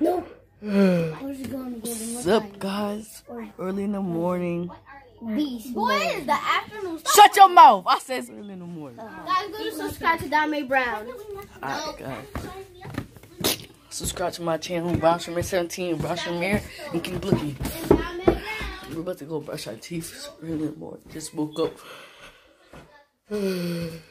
No. Where's it going to? What's up, guys? Early in the morning. Beast. Boy, it's the afternoon. Stop. Shut your mouth! I said it's early in the morning. Uh, guys, go to subscribe to Dame Brown. Alright, guys. Subscribe to my channel, Brown Shamir 17, Brown Shamir, and King Bliky. We're about to go brush our teeth. It's early in the morning. Just woke up.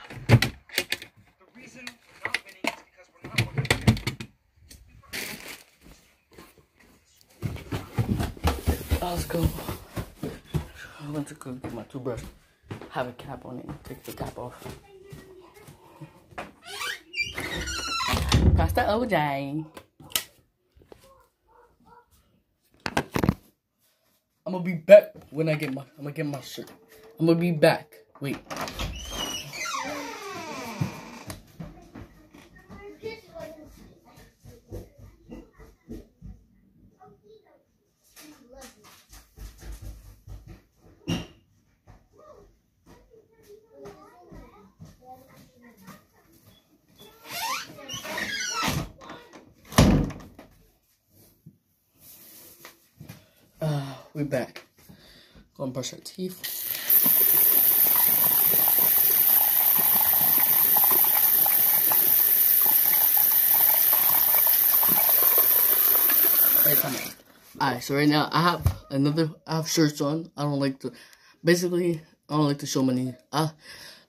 The reason we're not winning is because we're not looking Let's go. I went to go get my toothbrush. Have a cap on it. Take the cap off. That's the OJ. I'm gonna be back when I get my. I'm gonna get my shirt. I'm gonna be back. Wait. We're back. Gonna brush our teeth. Alright, so right now I have another. I have shirts on. I don't like to. Basically, I don't like to show knee. Uh,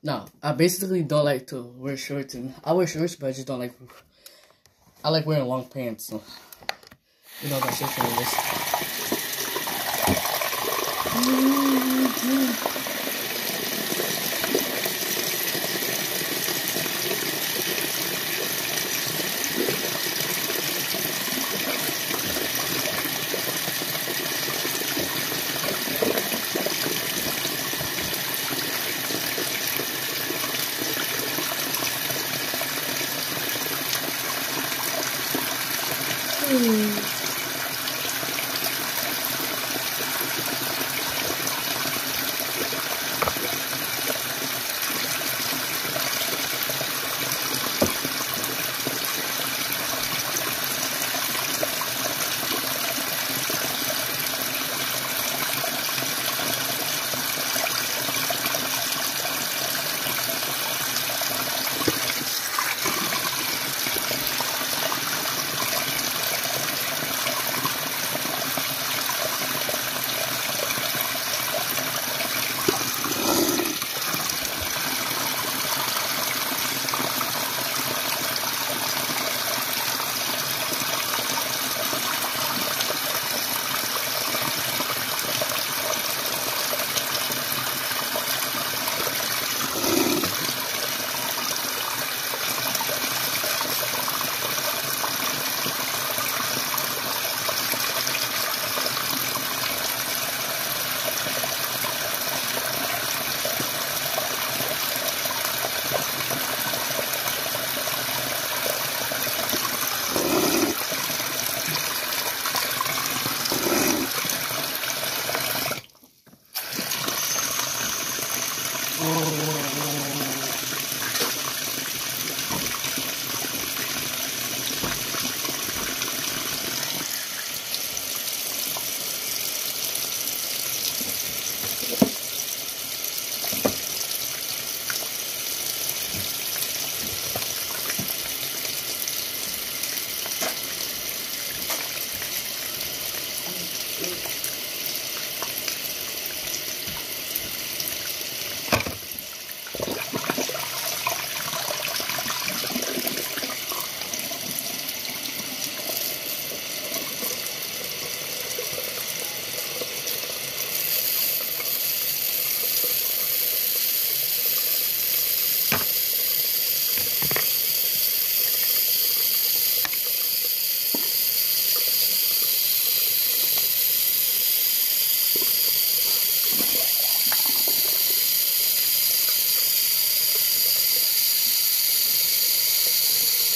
no, I basically don't like to wear shorts, and I wear shorts, but I just don't like. I like wearing long pants. So you know that shit from this. 嗯。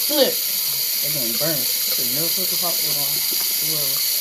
Flip. They're gonna burn. Put no the hot water on. Whoa.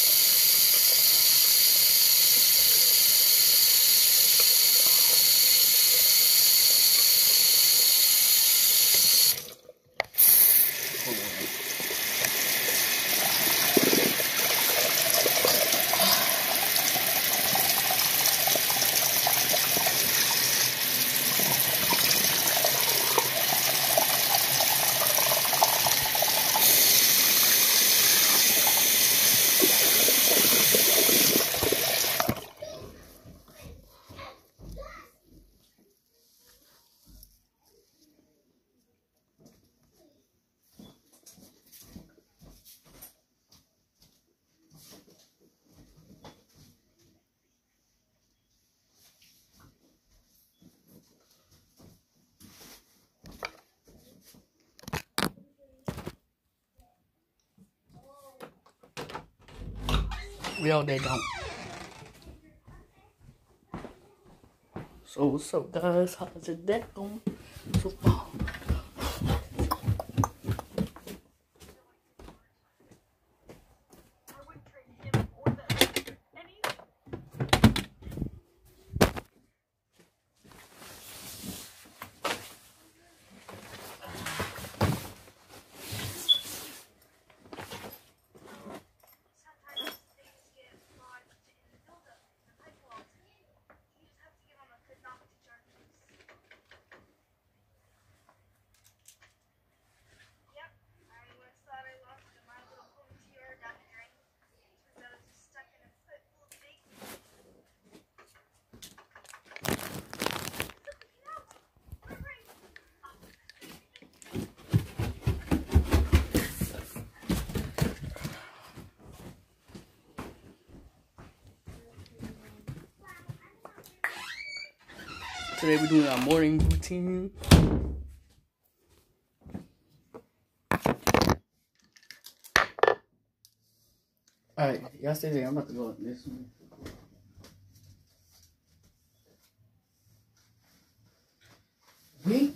No, they don't. So what's up, guys? How's day going so far? I wouldn't trade him or the any Sometimes things get lost in the buildup in the pipe walls. You just have to give them a good knock to charges. Yep, I once thought I lost my little ponytail down the drain. Turns out it's just stuck in a foot full of bacon. Look out! Right, right. Today we're doing our morning routine. Alright, y'all stay there. I'm about to go in this one. Wait.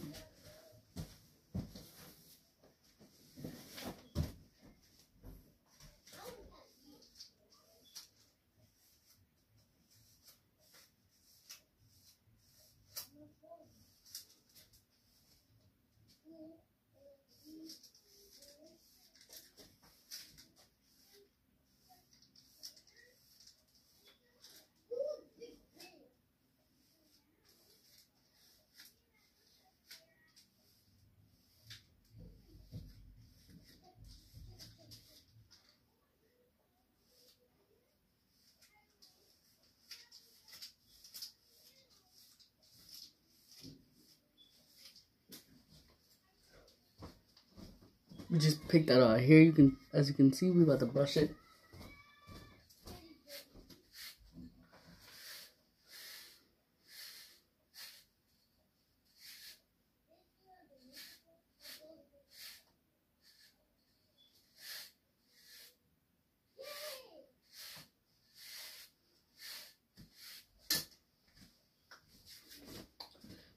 We just picked that out here. You can, as you can see, we about to brush it.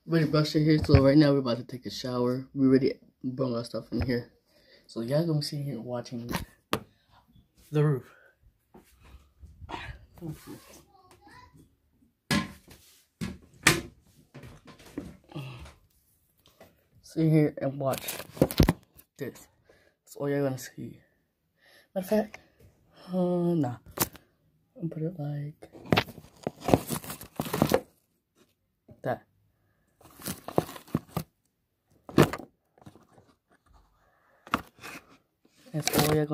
We already brushed it here, so right now we're about to take a shower. We already brought our stuff in here. So y'all gonna see here watching the roof. Sit here and watch this. That's all you're gonna see. Matter of fact, uh, nah. I'm put it like that. That's all you're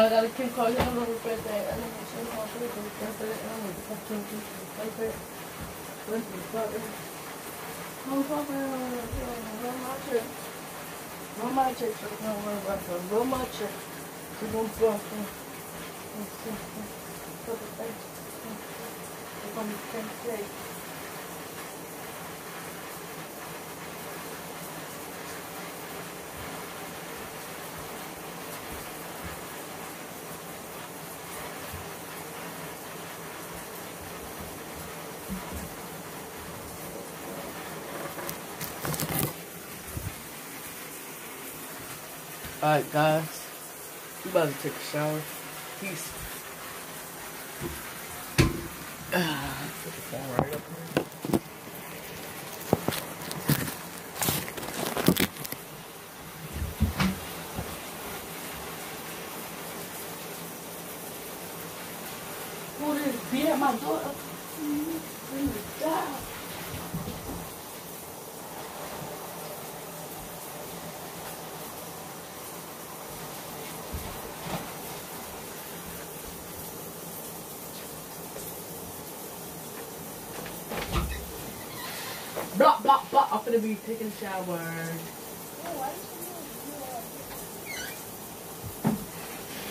I got a Kim Kardashian on his birthday. I think it's Kim Kardashian's birthday. I fucking birthday. Went to the party. I'm talking about my church. Not my church. I don't worry about that. Not my church. We're going to fucking. We're going to be Alright, guys. We about to take a shower. Peace. Ah, put the phone right up here. Who is be at my door? Bring it down. I'm gonna be taking a shower.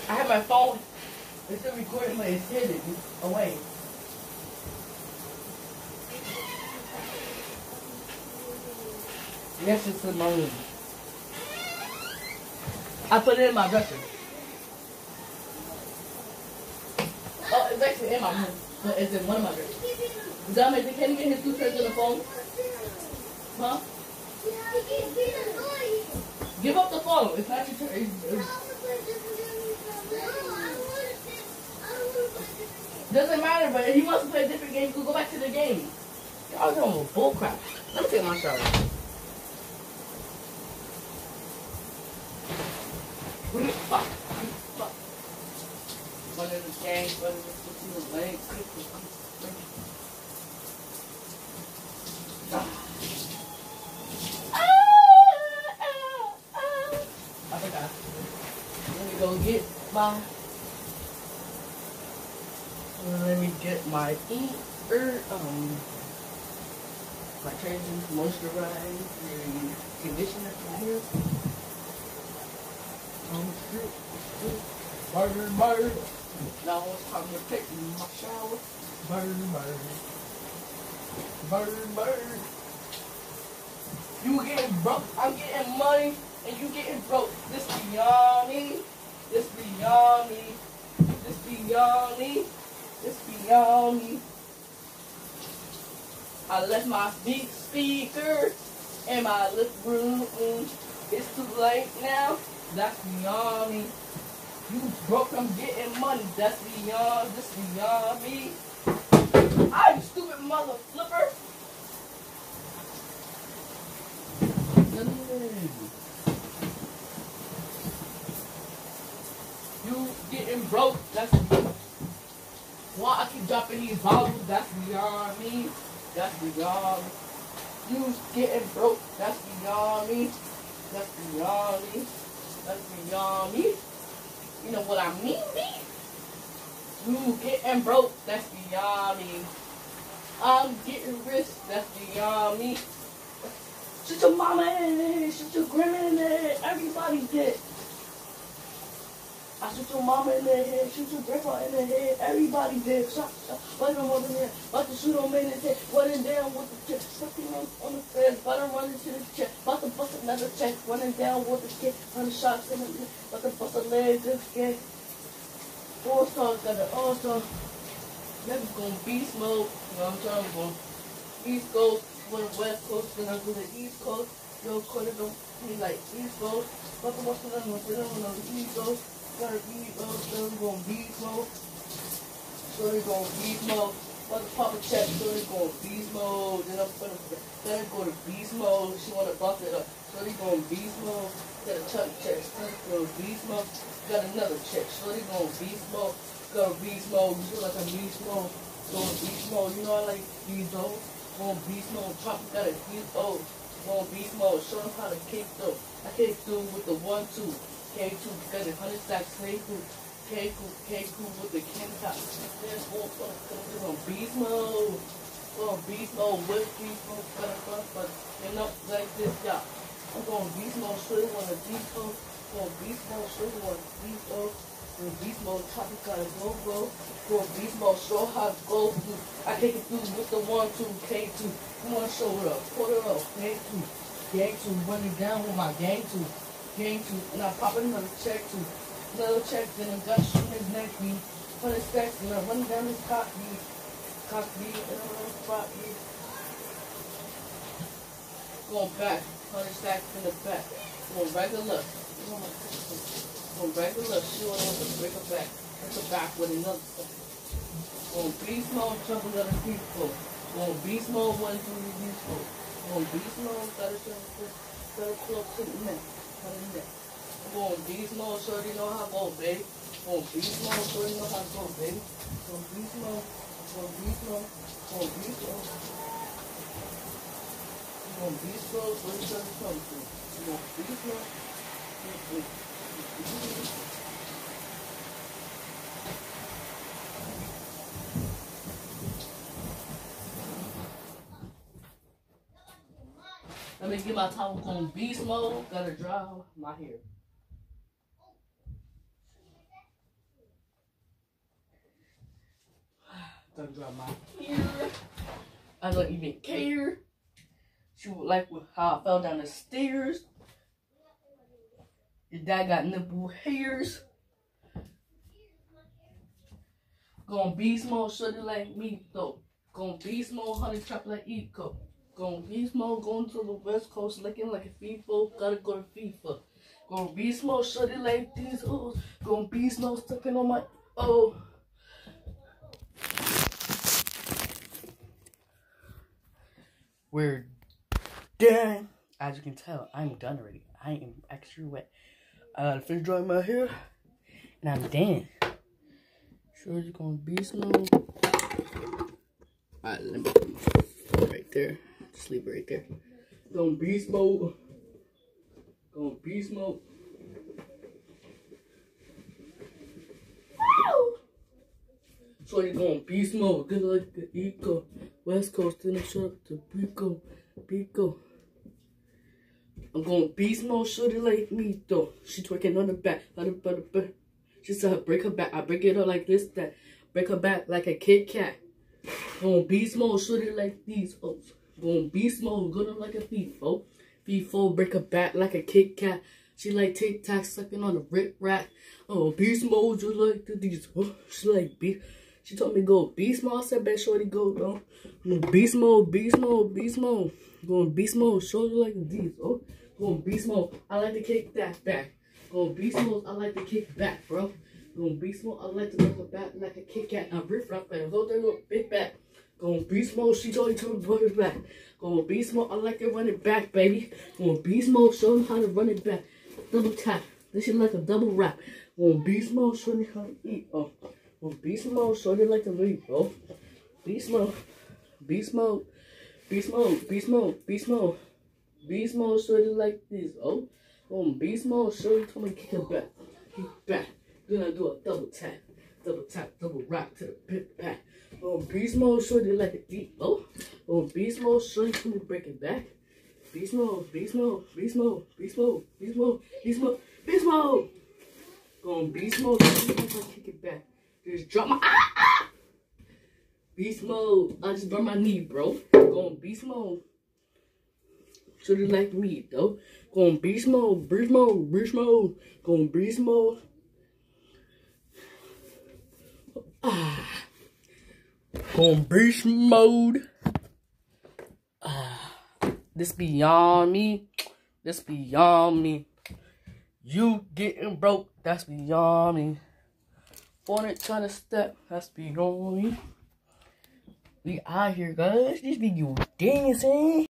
I have my phone. It's still recording, but it's hidden away. Yes, it's in my room. I put it in my dresser. Oh, it's actually in my room, but it's in one of my dressers. Dominic, can you get his two shirts on the phone? Give up the phone. It's not your turn. Doesn't matter, but if he wants to play a different game, go back to the game. Y'all doing bull crap. Let me take my shower. Fuck. Fuck. One of the gangs, one of the legs. Get. Let me get my eat er um my changing moisturize and conditioner from here. Um, Burger, burger, now it's time to take my shower. burger, burger. Burger, burger. You getting broke, I'm getting money, and you getting broke. This beyond me. This beyond me. This beyond me. This beyond me. I left my big speaker in my living room. It's too late now. That's beyond me. You broke, I'm getting money. That's beyond, this beyond me. I you stupid mother flipper. You getting broke, that's why I keep dropping these bottles, that's beyond me. That's beyond me. You getting broke, that's beyond me. That's beyond me. That's beyond me. You know what I mean, me? You getting broke, that's beyond me. I'm getting rich, that's beyond me. Shoot your mama in shoot your grandma in everybody dead. I shoot your mama in the head, shoot your grandpa in the head, everybody dead. Shot, shot, but I'm on the head, about to shoot him in his head, running down with the check, fucking on, on the fence, about to run into the check, about to bust another check, running down with the kid, hundred shots in the head, about to bust a leg, kid. All stars got an all star. Never gonna beast mode, you know what I'm talking about. East Coast, when the West Coast, then I go to East Coast. Yo, quarter don't be like East Coast. Fucking what's the other one? The other one on the East Coast. Gotta East Coast, then we going beast mode. So they going beast mode. Fuck the pop a check, so they going beast mode. Then I'm gonna, then I go to beast mode. She wanna buff it up. So they going beast mode. Got a chuck check, so they go to beast mode. Got another check, so they going beast mode. Go to beast mode. You feel like a beast mode. Going beast mode. You know I like beast mode. Going beast mode. Pop got a beast mode. Going beast mode. Show them how to kick through. I kick through with the one two. K two got a hundred stacks. K two. K two. K two with the Ken top. Then going on beast mode. Going beast mode with beast mode. Got a front, but you know like this, yeah. I'm going beast mode. Straight on the beast mode. Going beast mode. Straight on the beast mode. Going beast mode. Tropical go go. Going beast mode. Show how to go through. I take it through with the one two K two. Come on, show it up. Put it up. K two. Gang two. Running down with my gang two. Gang two. And I pop another check two. Another check. Then I'm gonna his neck beat. Hundred stacks. And I run down his cock beat. Cock beat. And I'm gonna spot beat. Going back. Hundred stacks in the back. Going to left. Going to left. She want to break her back. Break her back with another stack. Going beast mode, jump another mode. Going beast mode, one, beast. Going beast mode, gotta jump, gotta pull up to the neck. Going beast mode, so you know how to go, baby. Going beast mode, so you know how to go, baby. Mode, going beast mode, going beast mode. Going beast mode, so you know how to come. Going beast mode. Get my towel on beast mode. Gotta dry my hair. Gotta dry my hair. I don't even care. She would like how I fell down the stairs. Your dad got nipple hairs. Gonna beast mode, shorty like me though. Gonna beast mode, honey trap like Eco. Gonna beast mode, going to the west coast, looking like a FIFA. Gotta go to FIFA. Gonna beast mode, shorty like these O's. Gonna beast mode, stepping on my oh. We're done. As you can tell, I'm done already. I am extra wet. I gotta finish drying my hair, and I'm done. Sure, you gonna beast mode. Alright, let me right there. Leave it right there. Going beast mode. Going beast mode. So you going beast mode. Good luck to Eco. West Coast, then I show up to Pico. Pico. I'm going beast mode, shorty like me though. She twerking on the back, let her butter butter. She said break her back. I break it up like this, that. Break her back like a Kit Kat. Going beast mode, shorty like these folks. Going beast mode, good like a FIFO. FIFO, break her back like a Kit Kat. She like tic tac sucking on the rip rack. Oh, beast mode, just like the these. Oh, she like beast. She told me go beast mode. I said, bet shorty go though. Beast mode, beast mode, beast mode. Going beast mode, shorty like these. Oh, going beast mode. I like to kick that back. Going beast mode, I like to kick back, bro. Going beast mode, I like to her back like a Kit Kat. I riff rap and go there with big back. Going beast mode, she told you to run it back. Going beast mode, I like to run it back, baby. Going beast mode, show them how to run it back. Double tap. This shit like a double rap. Going beast mode, show me how to eat. Oh, going beast mode, show you like to leave, bro. Beast mode, beast mode, beast mode, beast mode, beast mode. Beast mode, show you like this, oh. Going beast mode, show you told me kick it back. Kick back. Gonna do a double tap. Double tap, double rock to the pit back. On beast mode, you like a deep oh. On beast mode, to break it back. Beast mode, beast mode, beast mode, beast mode, beast mode, beast mode, beast mode. Going beast mode, you if kick it back. Just drop my ah, ah. Beast mode, I just burn my knee, bro. Going beast mode. You like me though? Going beast mode, beast mode, beast mode, going beast mode. Ah. Going beast mode. Ah. This beyond me. This beyond me. You getting broke, that's beyond me. On it trying to step, that's beyond me. We out here, guys. This video dancing.